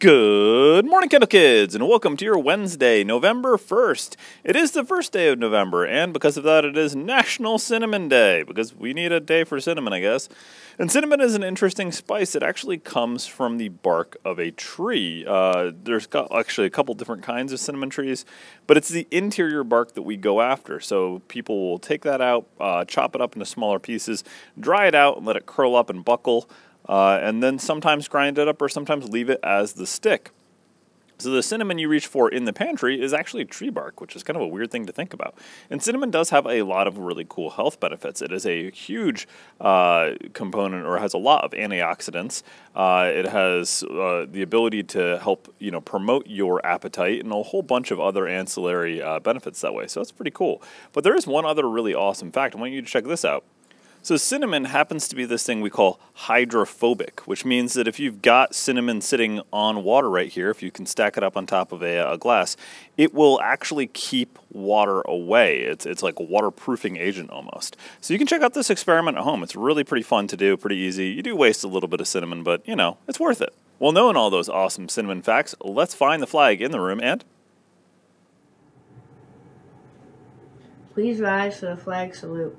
Good morning, Kendall Kids, and welcome to your Wednesday, November 1st. It is the first day of November, and because of that, it is National Cinnamon Day, because we need a day for cinnamon, I guess. And cinnamon is an interesting spice. It actually comes from the bark of a tree. Uh, there's actually a couple different kinds of cinnamon trees, but it's the interior bark that we go after. So people will take that out, uh, chop it up into smaller pieces, dry it out, and let it curl up and buckle uh, and then sometimes grind it up or sometimes leave it as the stick. So the cinnamon you reach for in the pantry is actually tree bark, which is kind of a weird thing to think about. And cinnamon does have a lot of really cool health benefits. It is a huge uh, component, or has a lot of antioxidants. Uh, it has uh, the ability to help you know promote your appetite and a whole bunch of other ancillary uh, benefits that way. So that's pretty cool. But there is one other really awesome fact. I want you to check this out. So cinnamon happens to be this thing we call hydrophobic, which means that if you've got cinnamon sitting on water right here, if you can stack it up on top of a, a glass, it will actually keep water away. It's, it's like a waterproofing agent almost. So you can check out this experiment at home. It's really pretty fun to do, pretty easy. You do waste a little bit of cinnamon, but you know, it's worth it. Well, knowing all those awesome cinnamon facts, let's find the flag in the room and... Please rise for the flag salute.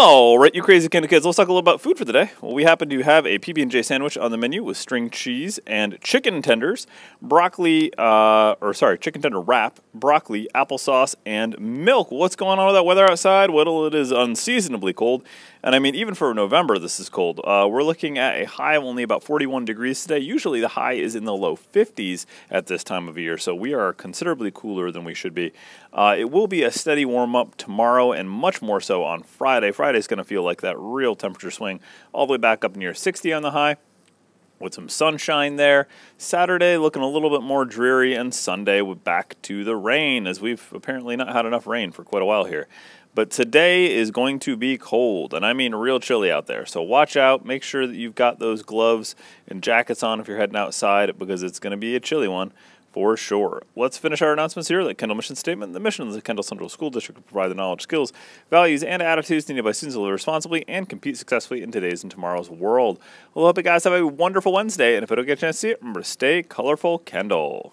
All right, you crazy kind of kids. Let's talk a little about food for the day. Well, we happen to have a PB&J sandwich on the menu with string cheese and chicken tenders, broccoli, uh, or sorry, chicken tender wrap, broccoli, applesauce, and milk. What's going on with that weather outside? Well, it is unseasonably cold, and I mean, even for November, this is cold. Uh, we're looking at a high of only about 41 degrees today. Usually, the high is in the low 50s at this time of year, so we are considerably cooler than we should be. Uh, it will be a steady warm up tomorrow, and much more so on Friday. Friday Friday's going to feel like that real temperature swing all the way back up near 60 on the high with some sunshine there. Saturday looking a little bit more dreary, and Sunday back to the rain, as we've apparently not had enough rain for quite a while here. But today is going to be cold, and I mean real chilly out there. So watch out. Make sure that you've got those gloves and jackets on if you're heading outside because it's going to be a chilly one for sure. Let's finish our announcements here. The Kendall mission statement. The mission of the Kendall Central School District to provide the knowledge, skills, values, and attitudes needed by students to live responsibly and compete successfully in today's and tomorrow's world. Well, I hope you guys have a wonderful Wednesday, and if I don't get a chance to see it, remember to stay colorful, Kendall.